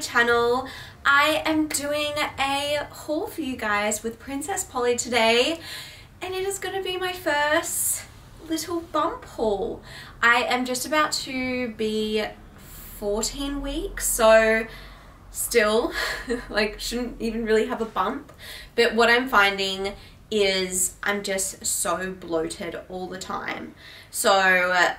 channel. I am doing a haul for you guys with Princess Polly today and it is going to be my first little bump haul. I am just about to be 14 weeks so still like shouldn't even really have a bump but what I'm finding is I'm just so bloated all the time so uh,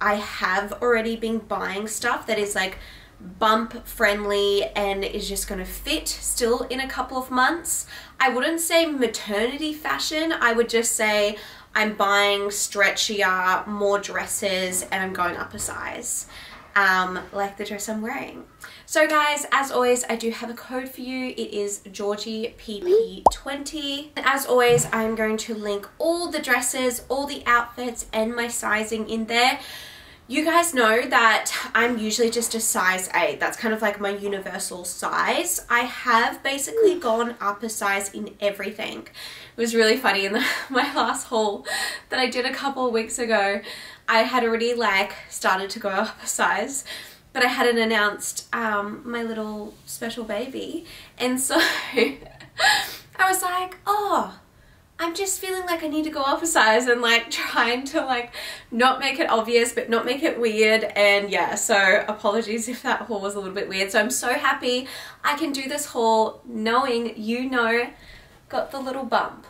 I have already been buying stuff that is like bump friendly and is just going to fit still in a couple of months. I wouldn't say maternity fashion, I would just say I'm buying stretchier, more dresses and I'm going up a size. Um, like the dress I'm wearing. So guys, as always, I do have a code for you. It is Georgie PP20. As always, I'm going to link all the dresses, all the outfits and my sizing in there. You guys know that I'm usually just a size 8. That's kind of like my universal size. I have basically gone up a size in everything. It was really funny in the, my last haul that I did a couple of weeks ago. I had already like started to go up a size but I hadn't announced um, my little special baby and so I was like oh I'm just feeling like I need to go up a size and like trying to like not make it obvious but not make it weird. And yeah so apologies if that haul was a little bit weird. So I'm so happy I can do this haul knowing you know got the little bump.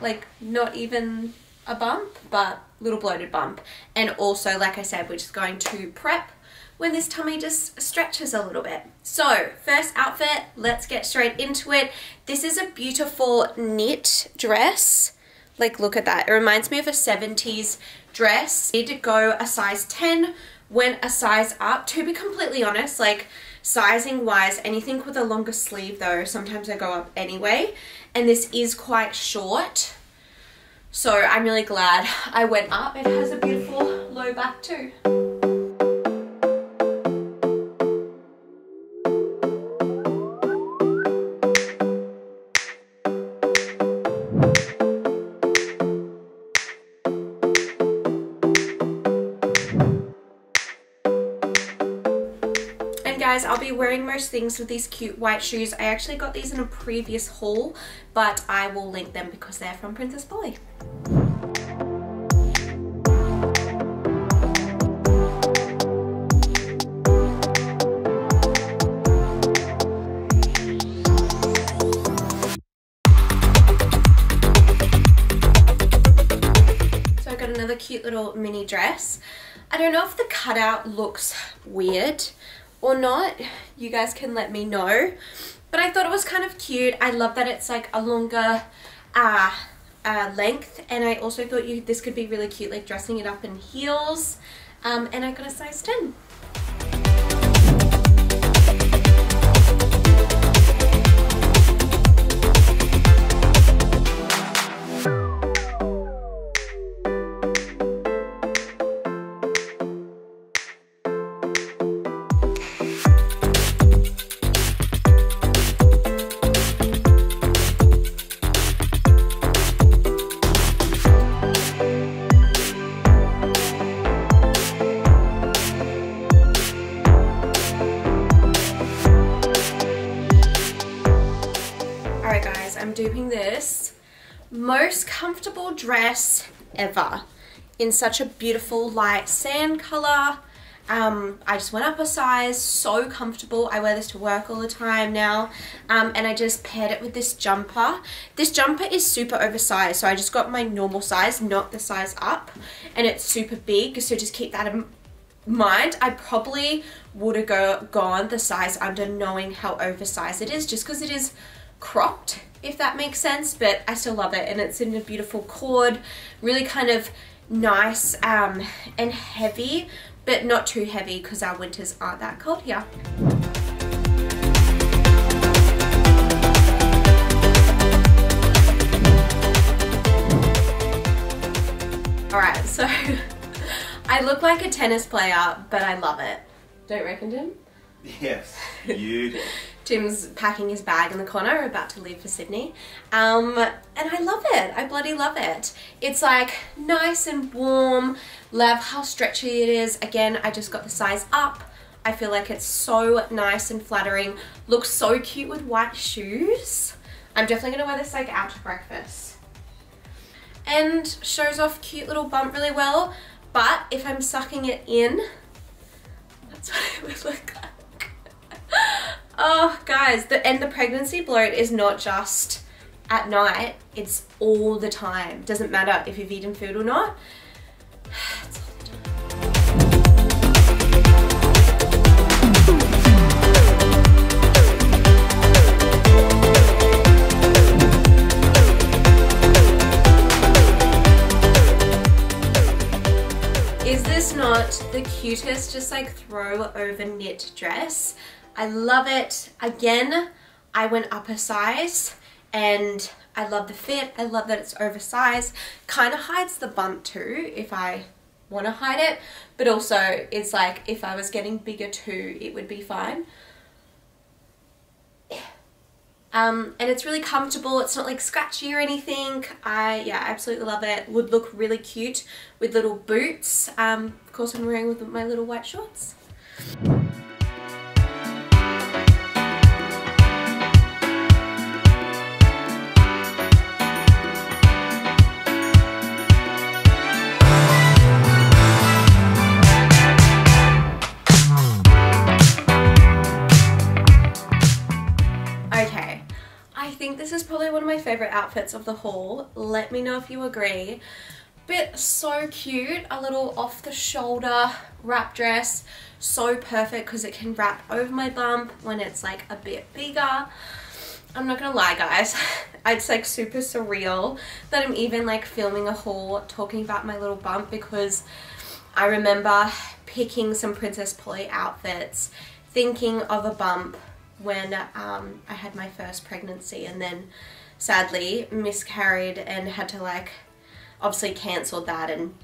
Like not even a bump but little bloated bump. And also like I said we're just going to prep when this tummy just stretches a little bit. So first outfit, let's get straight into it. This is a beautiful knit dress. Like look at that. It reminds me of a 70s dress. I need to go a size 10, went a size up. To be completely honest, like sizing wise, anything with a longer sleeve though, sometimes I go up anyway. And this is quite short. So I'm really glad I went up. It has a beautiful low back too. Be wearing most things with these cute white shoes. I actually got these in a previous haul, but I will link them because they're from Princess Polly. So I got another cute little mini dress. I don't know if the cutout looks weird or not you guys can let me know. But I thought it was kind of cute. I love that it's like a longer uh, uh, length. And I also thought you this could be really cute like dressing it up in heels. Um, and I got a size 10 most comfortable dress ever in such a beautiful light sand color. Um, I just went up a size, so comfortable. I wear this to work all the time now. Um, and I just paired it with this jumper. This jumper is super oversized, so I just got my normal size, not the size up. And it's super big, so just keep that in mind. I probably would have go, gone the size under knowing how oversized it is, just because it is cropped if that makes sense, but I still love it and it's in a beautiful cord, really kind of nice um, and heavy, but not too heavy because our winters aren't that cold here. Alright, so I look like a tennis player, but I love it. Don't reckon, Tim? Yes, you Tim's packing his bag in the corner, about to leave for Sydney. Um, and I love it. I bloody love it. It's like nice and warm. Love how stretchy it is. Again, I just got the size up. I feel like it's so nice and flattering. Looks so cute with white shoes. I'm definitely gonna wear this like out to breakfast. And shows off cute little bump really well. But if I'm sucking it in, that's what it would look like. Oh guys, the and the pregnancy bloat is not just at night, it's all the time. Doesn't matter if you've eaten food or not. Is this not the cutest just like throw over knit dress? I love it. Again, I went up a size and I love the fit. I love that it's oversized. Kind of hides the bump too if I want to hide it. But also it's like if I was getting bigger too, it would be fine. Um, and it's really comfortable. It's not like scratchy or anything. I, yeah, absolutely love it. Would look really cute with little boots. Um, of course I'm wearing with my little white shorts. Favorite outfits of the haul. Let me know if you agree. Bit so cute, a little off the shoulder wrap dress. So perfect because it can wrap over my bump when it's like a bit bigger. I'm not gonna lie guys, it's like super surreal that I'm even like filming a haul talking about my little bump because I remember picking some Princess Polly outfits, thinking of a bump when um, I had my first pregnancy and then sadly miscarried and had to like obviously cancel that and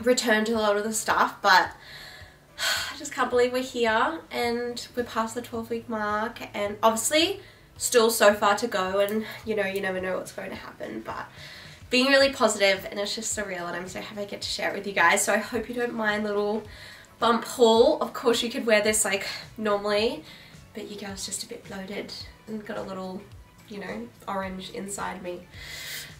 return to a lot of the stuff but I just can't believe we're here and we're past the 12 week mark and obviously still so far to go and you know you never know what's going to happen but being really positive and it's just surreal and I'm so happy I get to share it with you guys. So I hope you don't mind little bump haul. Of course you could wear this like normally but you girl's just a bit bloated and got a little, you know, orange inside me.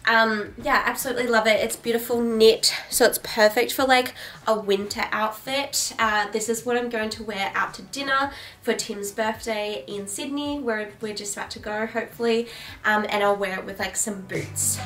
Um, yeah, absolutely love it. It's beautiful knit, so it's perfect for like a winter outfit. Uh, this is what I'm going to wear out to dinner for Tim's birthday in Sydney, where we're just about to go, hopefully, um, and I'll wear it with like some boots.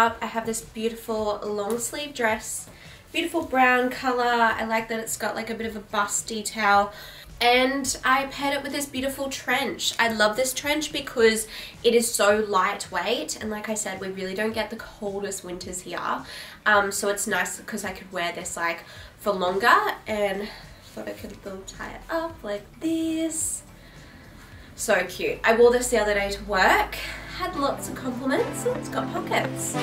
Up, I have this beautiful long sleeve dress, beautiful brown color. I like that it's got like a bit of a bust detail. And I paired it with this beautiful trench. I love this trench because it is so lightweight. And like I said, we really don't get the coldest winters here. Um, so it's nice because I could wear this like for longer and thought I could little tie it up like this. So cute. I wore this the other day to work had lots of compliments and it's got pockets.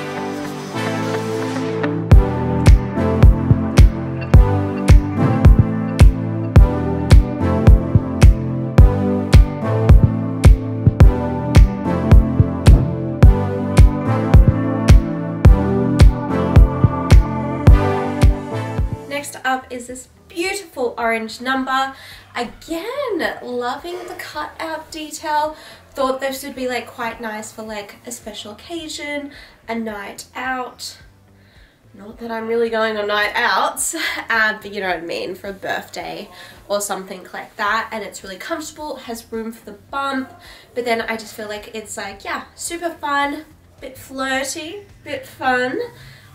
Next up is this beautiful orange number. Again, loving the cutout detail thought this would be like quite nice for like a special occasion, a night out. Not that I'm really going on night outs, uh, but you know what I mean, for a birthday or something like that. And it's really comfortable, has room for the bump, but then I just feel like it's like, yeah, super fun, bit flirty, bit fun.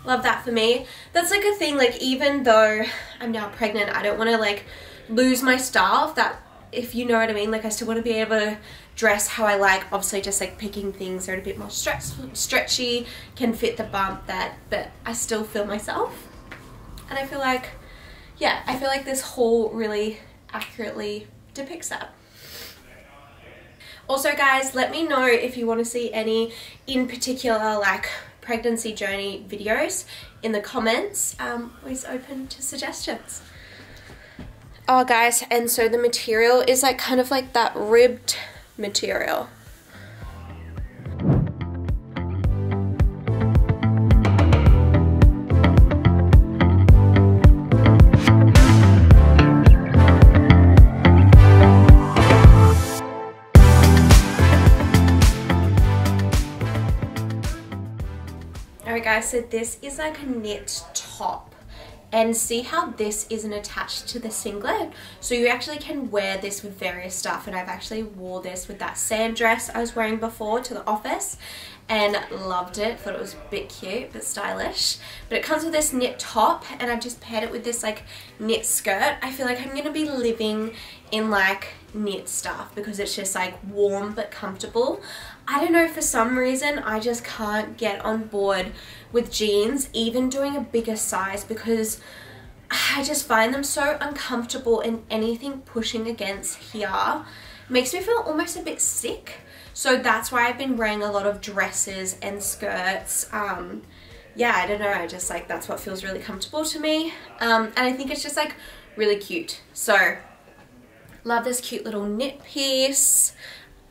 Love that for me. That's like a thing, like even though I'm now pregnant, I don't want to like lose my style that if you know what I mean, like I still want to be able to dress how I like. Obviously, just like picking things that are a bit more stretch stretchy can fit the bump that, but I still feel myself. And I feel like, yeah, I feel like this haul really accurately depicts that. Also guys, let me know if you want to see any in particular like pregnancy journey videos in the comments. Um, always open to suggestions. Oh guys, and so the material is like kind of like that ribbed material. Alright guys, so this is like a knit top and see how this isn't attached to the singlet. So you actually can wear this with various stuff and I've actually wore this with that sand dress I was wearing before to the office and loved it thought it was a bit cute but stylish. But it comes with this knit top and I've just paired it with this like knit skirt. I feel like I'm gonna be living in like knit stuff because it's just like warm but comfortable. I don't know for some reason I just can't get on board with jeans even doing a bigger size because I just find them so uncomfortable and anything pushing against here makes me feel almost a bit sick so that's why I've been wearing a lot of dresses and skirts um, yeah I don't know I just like that's what feels really comfortable to me um, and I think it's just like really cute so love this cute little knit piece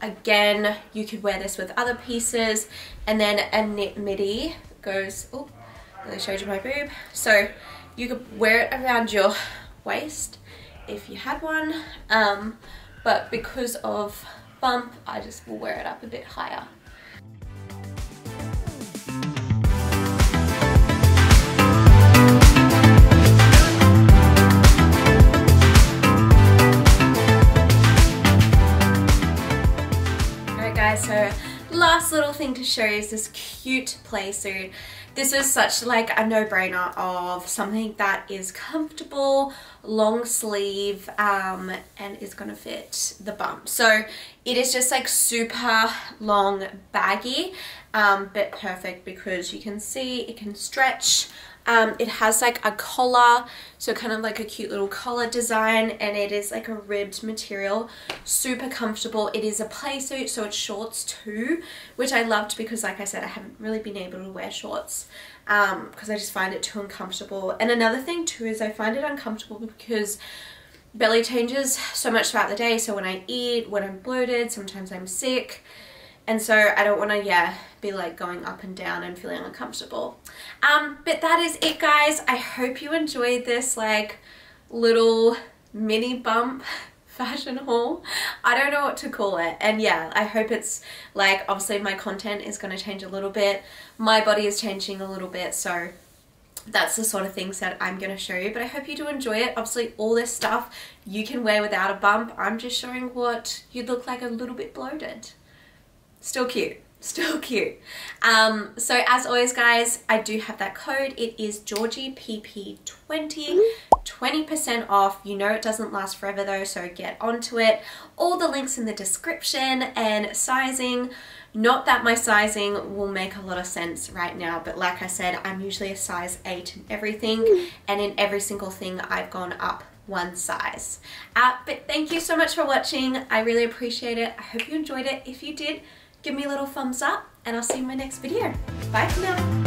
Again, you could wear this with other pieces. And then a knit midi goes, oh, I showed you my boob. So you could wear it around your waist if you had one. Um, but because of bump, I just will wear it up a bit higher. Alright guys so last little thing to show you is this cute play suit this is such like a no-brainer of something that is comfortable long sleeve um, and is gonna fit the bump so it is just like super long baggy um, but perfect because you can see it can stretch um, it has like a collar, so kind of like a cute little collar design and it is like a ribbed material, super comfortable. It is a play suit, so it's shorts too, which I loved because like I said, I haven't really been able to wear shorts because um, I just find it too uncomfortable. And another thing too is I find it uncomfortable because belly changes so much throughout the day. So when I eat, when I'm bloated, sometimes I'm sick, and so I don't want to yeah be like going up and down and feeling uncomfortable. Um but that is it guys. I hope you enjoyed this like little mini bump fashion haul. I don't know what to call it. And yeah I hope it's like obviously my content is going to change a little bit. My body is changing a little bit. So that's the sort of things that I'm going to show you. But I hope you do enjoy it. Obviously all this stuff you can wear without a bump. I'm just showing what you'd look like a little bit bloated still cute still cute um so as always guys i do have that code it is georgie pp20 20 percent off you know it doesn't last forever though so get onto it all the links in the description and sizing not that my sizing will make a lot of sense right now, but like I said, I'm usually a size 8 in everything, and in every single thing I've gone up one size. Uh, but thank you so much for watching. I really appreciate it. I hope you enjoyed it. If you did, give me a little thumbs up and I'll see you in my next video. Bye for now.